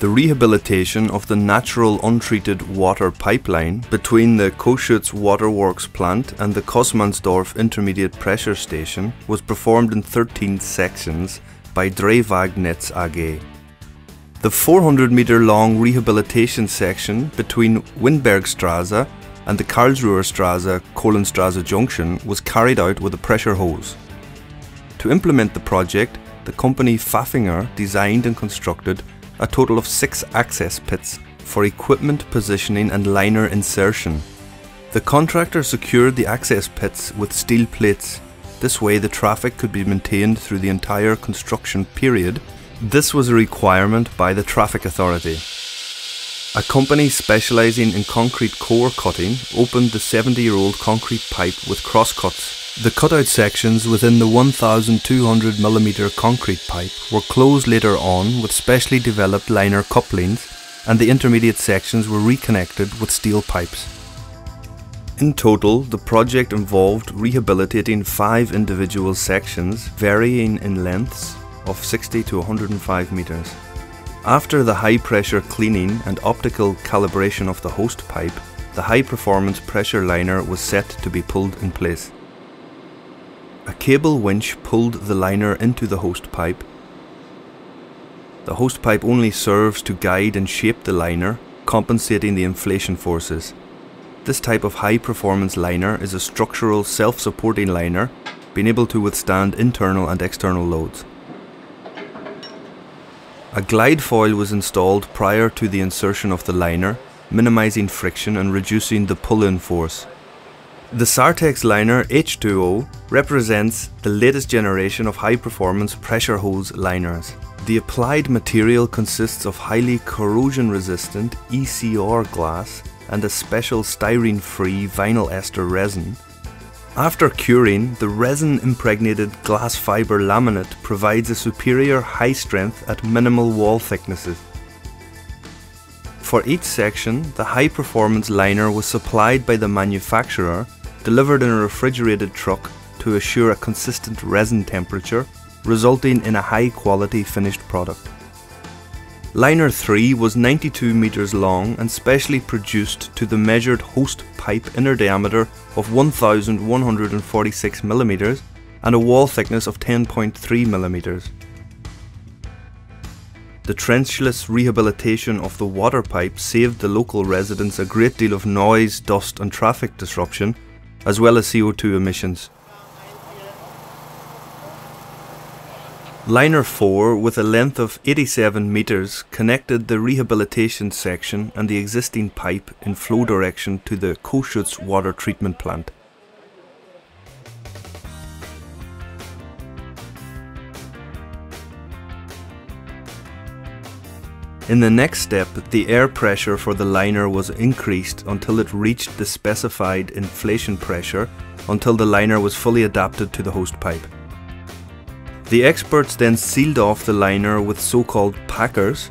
the rehabilitation of the natural untreated water pipeline between the Coschütz Waterworks plant and the Kosmansdorf Intermediate Pressure Station was performed in 13 sections by DREWAG NETZ AG. The 400 meter long rehabilitation section between Windbergstrasse and the Karlsruher Straße Kohlenstrasse junction was carried out with a pressure hose. To implement the project, the company Pfaffinger designed and constructed a total of six access pits for equipment positioning and liner insertion. The contractor secured the access pits with steel plates. This way the traffic could be maintained through the entire construction period. This was a requirement by the traffic authority. A company specialising in concrete core cutting opened the 70 year old concrete pipe with crosscuts the cutout sections within the 1200mm concrete pipe were closed later on with specially developed liner couplings and the intermediate sections were reconnected with steel pipes. In total, the project involved rehabilitating five individual sections varying in lengths of 60 to 105 metres. After the high pressure cleaning and optical calibration of the host pipe, the high performance pressure liner was set to be pulled in place. A cable winch pulled the liner into the host pipe. The host pipe only serves to guide and shape the liner, compensating the inflation forces. This type of high performance liner is a structural self supporting liner, being able to withstand internal and external loads. A glide foil was installed prior to the insertion of the liner, minimizing friction and reducing the pull in force. The SAERTEX liner H2O represents the latest generation of high performance pressure hose liners. The applied material consists of highly corrosion resistant ECR glass and a special styrene free vinyl ester resin. After curing, the resin impregnated glass fibre laminate provides a superior high strength at minimal wall thicknesses. For each section, the high performance liner was supplied by the manufacturer delivered in a refrigerated truck to assure a consistent resin temperature, resulting in a high quality finished product. Liner 3 was 92 metres long and specially produced to the measured host pipe inner diameter of 1146 mm and a wall thickness of 10.3 mm. The trenchless rehabilitation of the water pipe saved the local residents a great deal of noise, dust and traffic disruption as well as CO2 emissions. Liner 4, with a length of 87 metres, connected the rehabilitation section and the existing pipe in flow direction to the Coschütz water treatment plant. In the next step, the air pressure for the liner was increased until it reached the specified inflation pressure until the liner was fully adapted to the host pipe. The experts then sealed off the liner with so-called packers.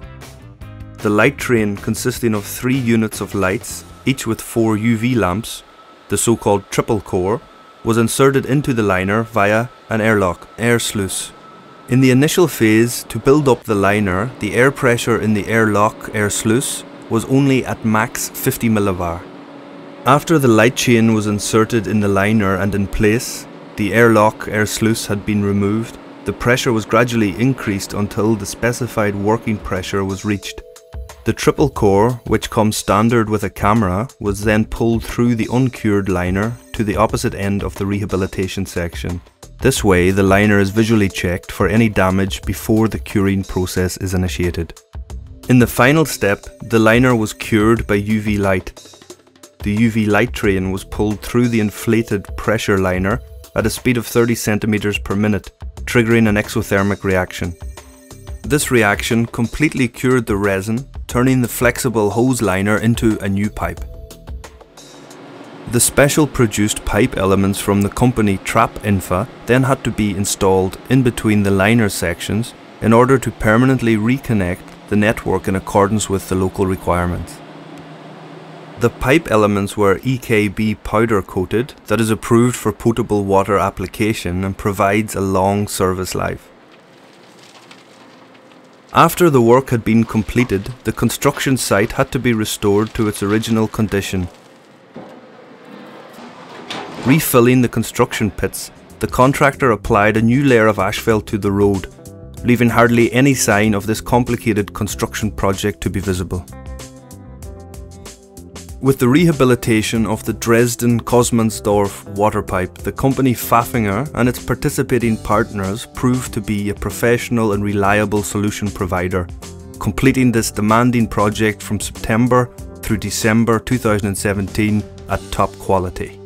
The light train consisting of three units of lights, each with four UV lamps, the so-called triple core, was inserted into the liner via an airlock, air sluice. In the initial phase, to build up the liner, the air pressure in the airlock air sluice was only at max 50 millibar. After the light chain was inserted in the liner and in place, the airlock air sluice had been removed, the pressure was gradually increased until the specified working pressure was reached. The triple core, which comes standard with a camera, was then pulled through the uncured liner to the opposite end of the rehabilitation section. This way, the liner is visually checked for any damage before the curing process is initiated. In the final step, the liner was cured by UV light. The UV light train was pulled through the inflated pressure liner at a speed of 30 centimeters per minute, triggering an exothermic reaction. This reaction completely cured the resin, turning the flexible hose liner into a new pipe. The special produced pipe elements from the company TRAPP INFRA then had to be installed in between the liner sections in order to permanently reconnect the network in accordance with the local requirements. The pipe elements were EKB powder coated that is approved for potable water application and provides a long service life. After the work had been completed, the construction site had to be restored to its original condition. Refilling the construction pits, the contractor applied a new layer of asphalt to the road, leaving hardly any sign of this complicated construction project to be visible. With the rehabilitation of the Dresden Kosmansdorf water pipe, the company Pfaffinger and its participating partners proved to be a professional and reliable solution provider, completing this demanding project from September through December 2017 at top quality.